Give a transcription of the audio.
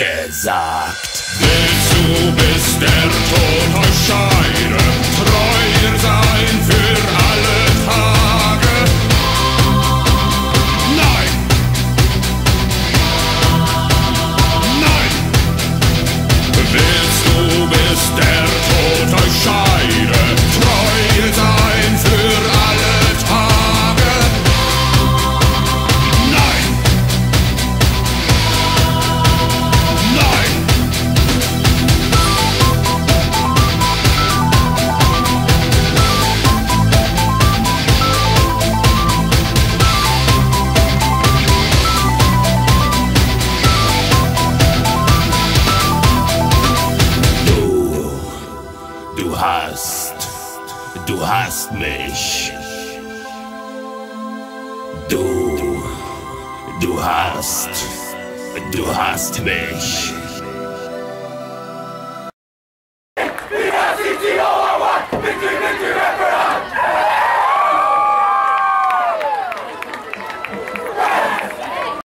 gesagt. Willst du, bis der Tod euch scheiden? Du hast. Du hast mich. Du. Du hast. Du hast mich.